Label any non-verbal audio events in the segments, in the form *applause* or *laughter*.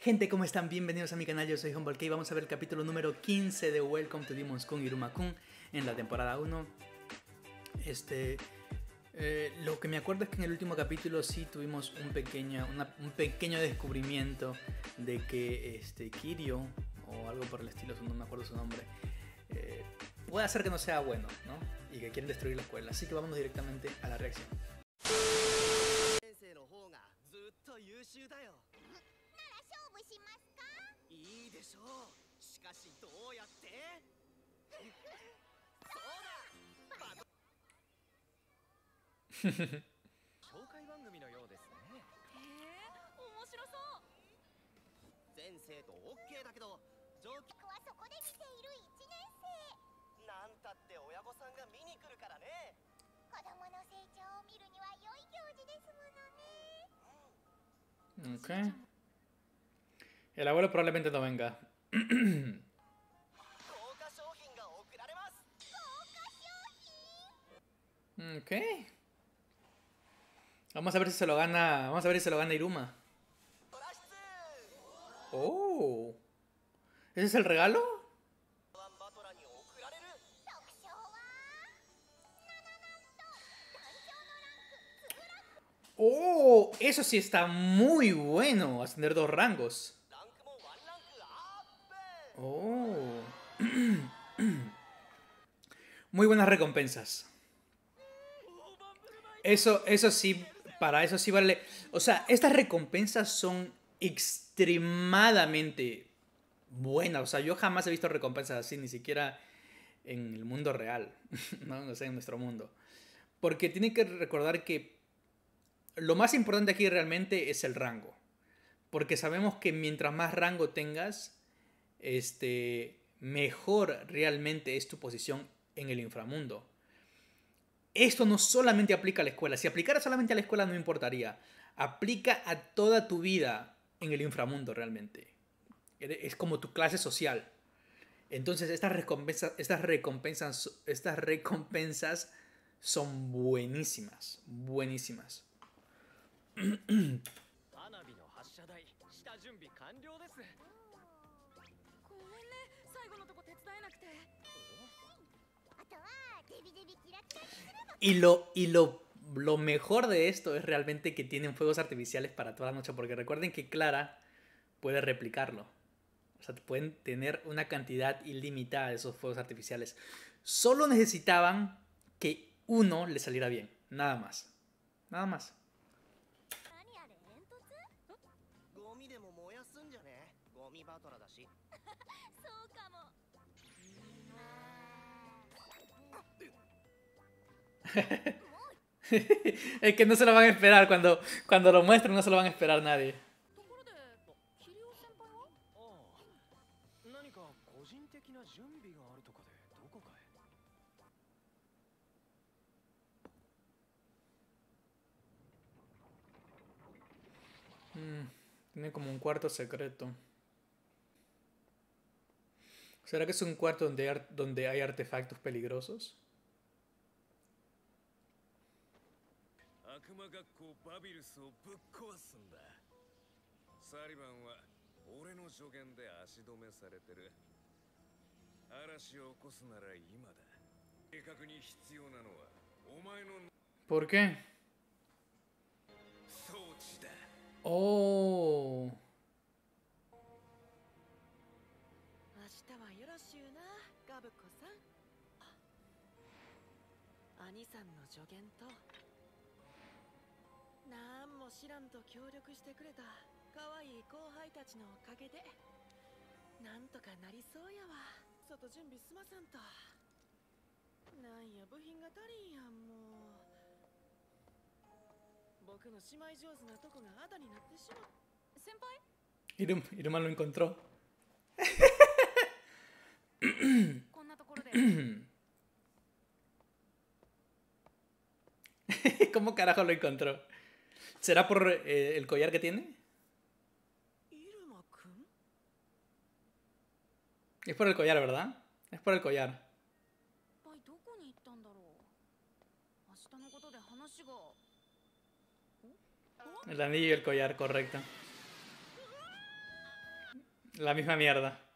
Gente, ¿cómo están? Bienvenidos a mi canal, yo soy Humble K. Vamos a ver el capítulo número 15 de Welcome to Demon's Kun Iruma Kun en la temporada 1. Este, eh, lo que me acuerdo es que en el último capítulo sí tuvimos un pequeño, un pequeño descubrimiento de que este, Kirio, o algo por el estilo, no me acuerdo su nombre, eh, puede hacer que no sea bueno, ¿no? Y que quieren destruir la escuela. Así que vamos directamente a la reacción. 先生の方がずっと優秀だよ勝負しますか？いいでしょう。しかしどうやって？*laughs* そうだ。*laughs* 紹介番組のようですね。へえ面白そう。全生徒 OK だけど上級。僕はそこで見ている1年生。なんたって親御さんが見に来るからね。子供の成長を見るには良い行事ですものね。Ok. El abuelo probablemente no venga. *clears throat* ok. Vamos a ver si se lo gana. Vamos a ver si se lo gana Iruma. Oh. ¿Ese es el regalo? Oh, eso sí está muy bueno, ascender dos rangos. Oh. *clears throat* Muy buenas recompensas. Eso, eso sí, para eso sí vale. O sea, estas recompensas son extremadamente buenas. O sea, yo jamás he visto recompensas así, ni siquiera en el mundo real. *laughs* no, no sé, en nuestro mundo. Porque tienen que recordar que lo más importante aquí realmente es el rango. Porque sabemos que mientras más rango tengas, este, mejor realmente es tu posición en el inframundo. Esto no solamente aplica a la escuela. Si aplicara solamente a la escuela no importaría. Aplica a toda tu vida en el inframundo realmente. Es como tu clase social. Entonces estas recompensas, estas recompensas, estas recompensas son buenísimas, buenísimas. *clears throat* Y lo, y lo, lo mejor de esto es realmente que tienen fuegos artificiales para toda la noche, porque recuerden que Clara puede replicarlo. O sea, pueden tener una cantidad ilimitada de esos fuegos artificiales. Solo necesitaban que uno le saliera bien, nada más. Nada más. *laughs* es que no se lo van a esperar cuando, cuando lo muestren, no se lo van a esperar nadie. Mm, tiene como un cuarto secreto. ¿Será que es un cuarto donde, donde hay artefactos peligrosos? 悪魔学校バビルスをぶっ壊すんだ。サリバンは俺の助言で足止めされてる。嵐を起こすなら今だ。計画に必要なのはお前の ¿Por qué? 装置だ。Oh. 明日はよろしゅうなガブコさん。兄さんの助言となんも知らんと協力してくれた可愛い後輩たちのおかげで。なんとかなりそうやわ。外準備済まさんと。なんや部品が足りんやんもう。僕の姉妹上手なとこがあだになってしまう。先輩？Irum- Iruma lo encontró. こんなところで。¿Cómo carajo lo encontró? ¿Será por eh, el collar que tiene? Es por el collar, ¿verdad? Es por el collar. El anillo y el collar, correcto. La misma mierda.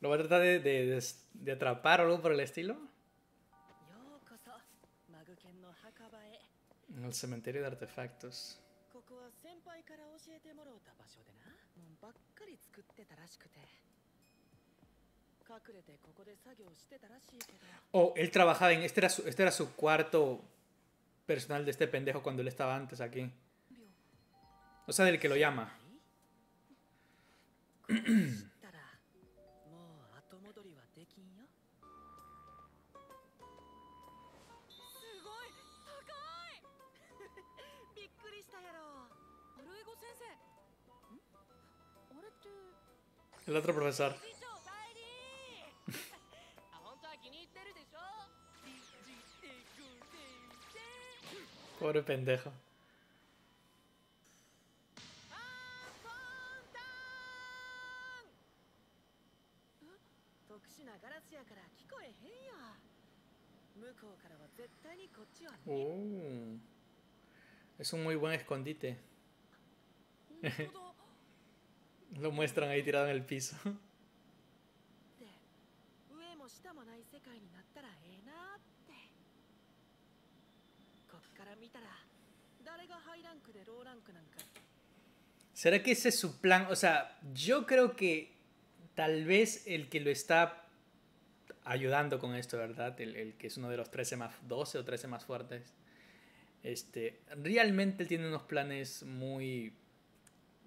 ¿Lo va a tratar de, de, de atrapar o algo por el estilo? En el cementerio de artefactos. Oh, él trabajaba en... Este era su, este era su cuarto personal de este pendejo cuando él estaba antes aquí. O sea, del que lo llama. El otro profesor. Pobre pendejo. Uh, es un muy buen escondite. *laughs* Lo muestran ahí tirado en el piso. *laughs* ¿Será que ese es su plan? O sea, yo creo que tal vez el que lo está ayudando con esto, ¿verdad? El, que es uno de los 13 más, 12 o 13 más fuertes. Este, realmente tiene unos planes muy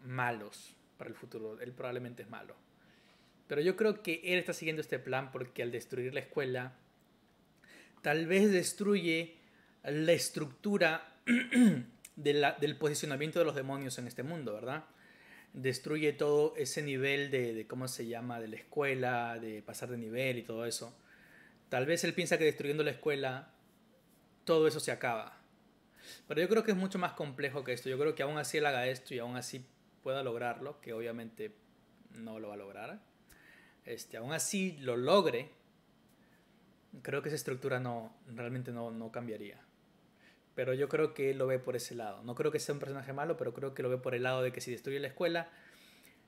malos para el futuro. Él probablemente es malo. Pero yo creo que él está siguiendo este plan porque al destruir la escuela, tal vez destruye la estructura *clears throat* del posicionamiento de los demonios en este mundo, ¿verdad? Destruye todo ese nivel de, de, ¿cómo se llama?, de la escuela, de pasar de nivel y todo eso. Tal vez él piensa que destruyendo la escuela, todo eso se acaba. Pero yo creo que es mucho más complejo que esto. Yo creo que aún así él haga esto y aún así pueda lograrlo, que obviamente no lo va a lograr. Este, aún así lo logre, creo que esa estructura no, realmente no, no cambiaría. Pero yo creo que él lo ve por ese lado. No creo que sea un personaje malo, pero creo que lo ve por el lado de que si destruye la escuela,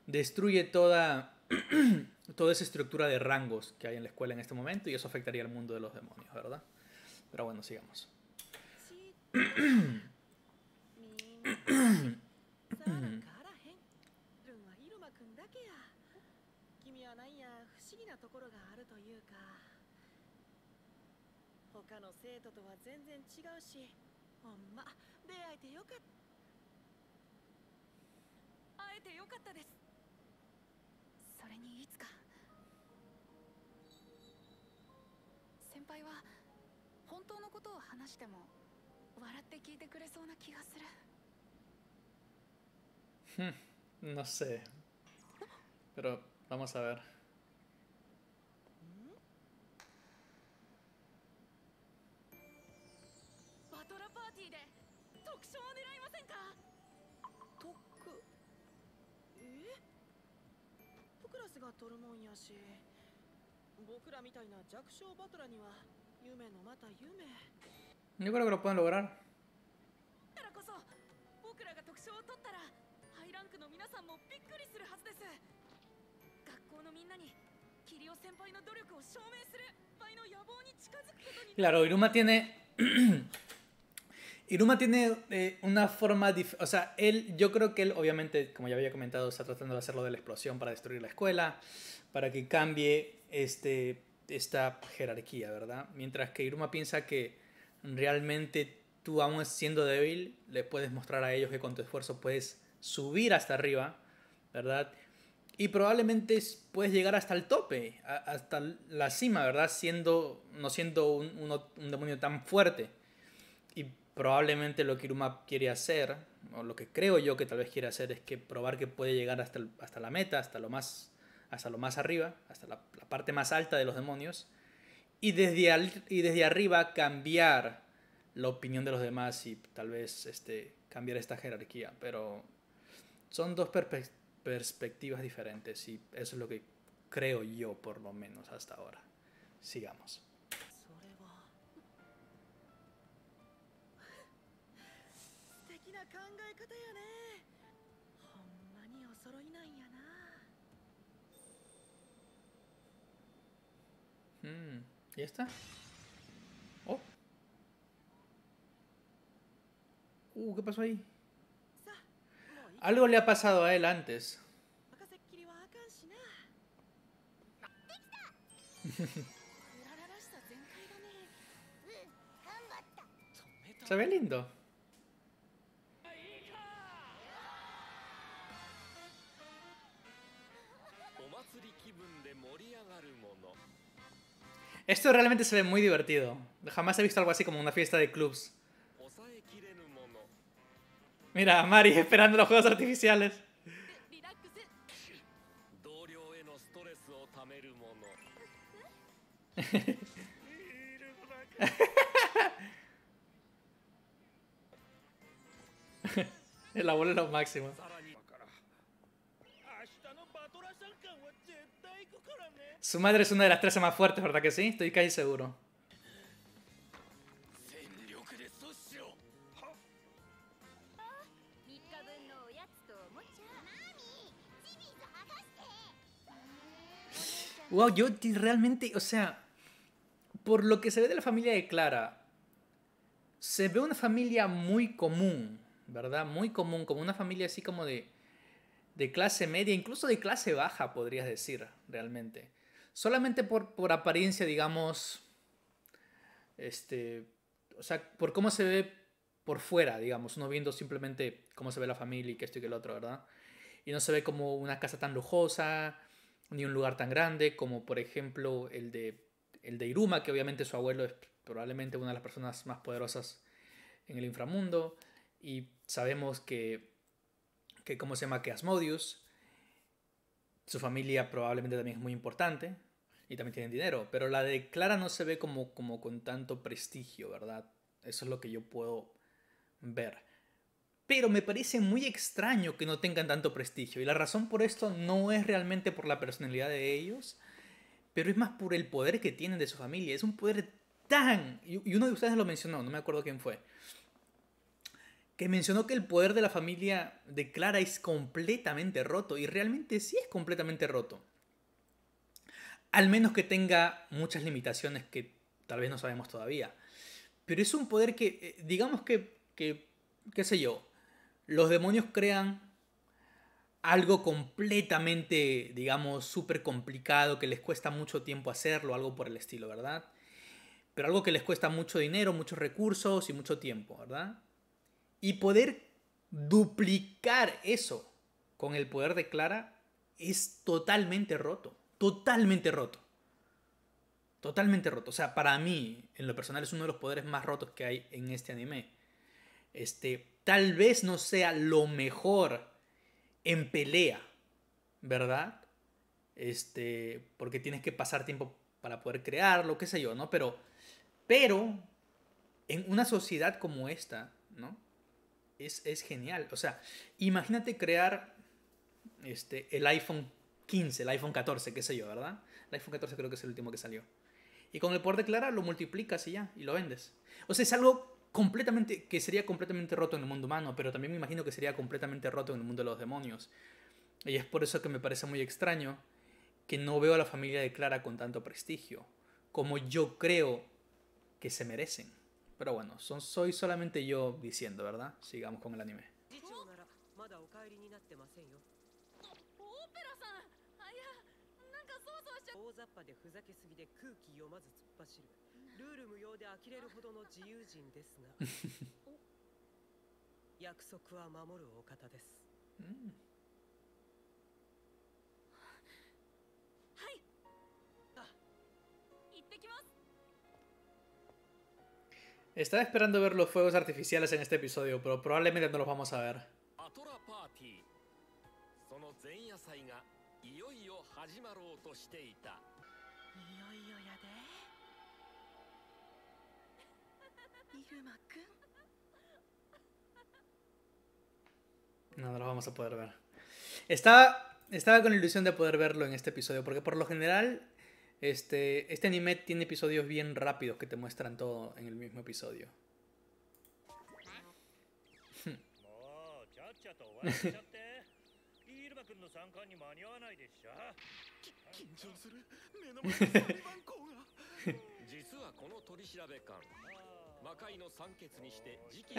destruye toda, *clears throat* toda esa estructura de rangos que hay en la escuela en este momento y eso afectaría al mundo de los demonios, ¿verdad? Pero bueno, sigamos. *clears throat* ほんま。出会えてよかった。会えてよかったです。それにいつか。先輩は本当のことを話しても笑って聞いてくれそうな気がする。*laughs* no sé。*laughs* pero vamos a ver クラスが取るもんやし僕らみたいな弱小バトラには夢のまた夢 Yo creo que lo pueden lograr. だからこそ僕らが特賞を取ったらハイランクの皆さんもびっくりするはずです学校のみんなにキリオ先輩の努力を証明する先輩の野望に近づくことに Claro, Iruma tiene. Iruma tiene eh, una forma. O sea, él, yo creo que él, obviamente, como ya había comentado, está tratando de hacerlo de la explosión para destruir la escuela, para que cambie este, esta jerarquía, ¿verdad? Mientras que Iruma piensa que realmente tú, aún siendo débil, le puedes mostrar a ellos que con tu esfuerzo puedes subir hasta arriba, ¿verdad? Y probablemente es- puedes llegar hasta el tope, hasta la cima, ¿verdad? Siendo, no siendo un, un demonio tan fuerte. Y probablemente lo que Iruma quiere hacer, o lo que creo yo que tal vez quiere hacer, es que probar que puede llegar hasta, hasta la meta, hasta lo, más, hasta lo más arriba, hasta la, parte más alta de los demonios. Y desde, y desde arriba cambiar la opinión de los demás y tal vez este, cambiar esta jerarquía. Pero son dos perspe- perspectivas diferentes y eso es lo que creo yo por lo menos hasta ahora. Sigamos. 方やねほんまにお揃いなんやな Mm, ¿Ya está? Oh. Uh, ¿qué pasó ahí? さあもういい Algo le ha pasado a él antes. 任*laughs* せっ Esto realmente se ve muy divertido. Jamás he visto algo así como una fiesta de clubs. Mira, Mari *laughs* esperando los juegos artificiales. *laughs* El abuelo es lo máximo. Su madre es una de las tres más fuertes, ¿verdad que sí? Estoy casi seguro. Wow, yo realmente, o sea, por lo que se ve de la familia de Clara, se ve una familia muy común, ¿verdad? Muy común, como una familia así como de, de clase media, incluso de clase baja, podrías decir, realmente. Solamente por, por apariencia, digamos, este, o sea, por cómo se ve por fuera, digamos, uno viendo simplemente cómo se ve la familia y que esto y que el otro, ¿verdad? Y no se ve como una casa tan lujosa, ni un lugar tan grande como por ejemplo el de, el de Iruma, que obviamente su abuelo es probablemente una de las personas más poderosas en el inframundo. Y sabemos que, que ¿cómo se llama? Que Asmodeus, su familia probablemente también es muy importante y también tienen dinero, pero la de Clara no se ve como, como con tanto prestigio, ¿verdad? Eso es lo que yo puedo ver. Pero me parece muy extraño que no tengan tanto prestigio. Y la razón por esto no es realmente por la personalidad de ellos, pero es más por el poder que tienen de su familia. Es un poder tan... Y uno de ustedes lo mencionó, no me acuerdo quién fue. Que mencionó que el poder de la familia de Clara es completamente roto. Y realmente sí es completamente roto. Al menos que tenga muchas limitaciones que tal vez no sabemos todavía. Pero es un poder que, eh, digamos que, que qué sé yo, los demonios crean algo completamente, digamos, súper complicado, que les cuesta mucho tiempo hacerlo, algo por el estilo, ¿verdad? Pero algo que les cuesta mucho dinero, muchos recursos y mucho tiempo, ¿verdad? Y poder duplicar eso con el poder de Clara es totalmente roto, totalmente roto. Totalmente roto. O sea, para mí, en lo personal, es uno de los poderes más rotos que hay en este anime. Este, tal vez no sea lo mejor en pelea, ¿verdad? Este, porque tienes que pasar tiempo para poder crearlo, qué sé yo, ¿no? Pero, pero, en una sociedad como esta, ¿no? Es, es genial. O sea, imagínate crear este, el iPhone 15, el iPhone 14, qué sé yo, ¿verdad? El iPhone 14 creo que es el último que salió. Y con el poder de Clara lo multiplicas y ya, y lo vendes. O sea, es algo completamente, que sería completamente roto en el mundo humano, pero también me imagino que sería completamente roto en el mundo de los demonios. Y es por eso que me parece muy extraño que no veo a la familia de Clara con tanto prestigio, como yo creo que se merecen. Pero bueno, son, soy solamente yo diciendo, ¿verdad? Sigamos con el anime. 大雑把でふざけすぎで空気読まず突っ走るルール無用で呆れるほどの自由人ですが約束は守るお方です Mm. はいあ行ってきます Estaba esperando ver los fuegos artificiales en este episodio, pero probablemente no los vamos a ver. その前夜祭がいよいよ始まろうとしていたいよいよやで 入間くん No, no lo vamos a poder ver. Estaba, estaba con la ilusión de poder verlo en este episodio, porque por lo general este, este anime tiene episodios bien rápidos que te muestran todo en el mismo episodio. *laughs* *laughs* 間に間に合わないでしょ？緊張する。*laughs* 目の前に番号が。*laughs* 実はこの取り調べ官魔界の酸欠にして事件。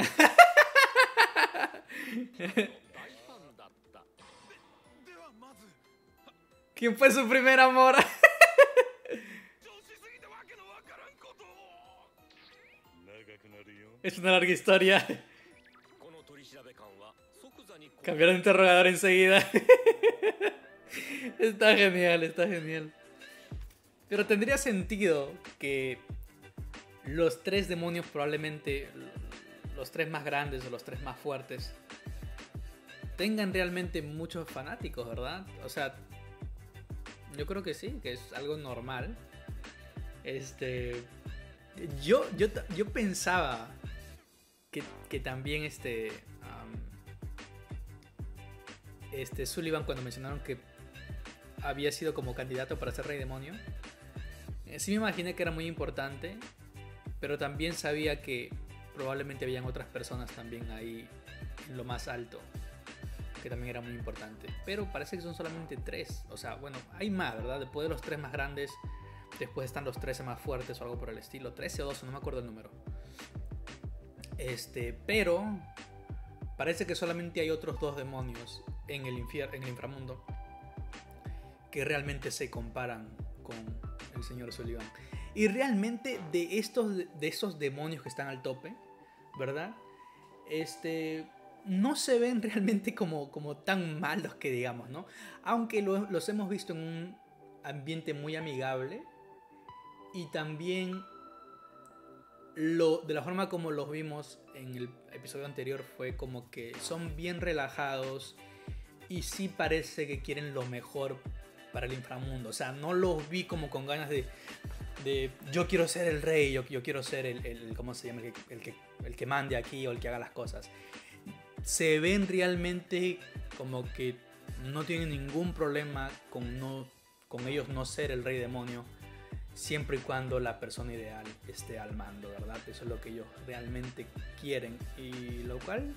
Quem fez o primeiro amor? 長くなるよ。Es una larga historia. この取り調べ官は Cambiaron de interrogador enseguida. *laughs* está genial, está genial. Pero tendría sentido que los tres demonios probablemente, los tres más grandes o los tres más fuertes, tengan realmente muchos fanáticos, ¿verdad? O sea, yo creo que sí, que es algo normal. Este, yo, yo, yo pensaba que, que también este, este Sullivan, cuando mencionaron que había sido como candidato para ser rey demonio, eh, sí me imaginé que era muy importante, pero también sabía que probablemente habían otras personas también ahí en lo más alto, que también era muy importante. Pero parece que son solamente tres, o sea, bueno, hay más, ¿verdad? Después de los tres más grandes, después están los 13 más fuertes o algo por el estilo, 13 o 12, no me acuerdo el número. Este, pero parece que solamente hay otros dos demonios en el, infier- en el inframundo que realmente se comparan con el señor Sullivan. Y realmente de estos de esos demonios que están al tope, ¿verdad? Este no se ven *laughs* realmente como, como tan malos que digamos, ¿no? Aunque lo- los hemos visto en un ambiente muy amigable y también lo, de la forma como los vimos en el episodio anterior fue como que son bien relajados y sí parece que quieren lo mejor para el inframundo. O sea, no los vi como con ganas de, de yo quiero ser el rey, yo, yo quiero ser el, el- ¿cómo se llama? El que, el, que, el que mande aquí o el que haga las cosas. Se ven realmente como que no tienen ningún problema con, no, con ellos no ser el rey demonio siempre y cuando la persona ideal esté al mando, ¿verdad? Eso es lo que ellos realmente quieren y lo cual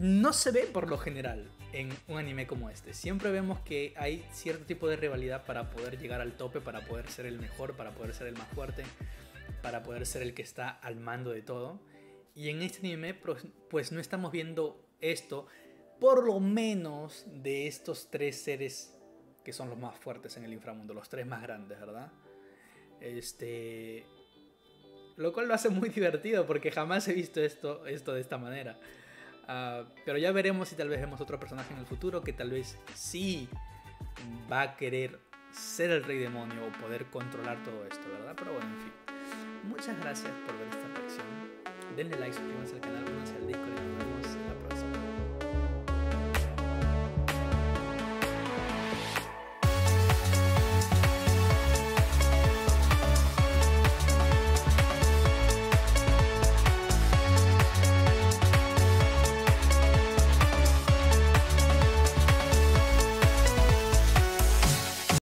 no se ve por lo general en un anime como este. Siempre vemos que hay cierto tipo de rivalidad para poder llegar al tope, para poder ser el mejor, para poder ser el más fuerte, para poder ser el que está al mando de todo. Y en este anime pues, pues no estamos viendo esto, por lo menos de estos tres seres que son los más fuertes en el inframundo, los tres más grandes, ¿verdad? Este. Lo cual lo hace muy *laughs* divertido porque jamás he visto esto, esto de esta manera. Ah, pero ya veremos si tal vez vemos otro personaje en el futuro que tal vez sí va a querer ser el rey demonio o poder controlar todo esto, ¿verdad? Pero bueno, en fin. Muchas gracias por ver esta reacción. Denle like, suscríbanse al canal, únanse al Discord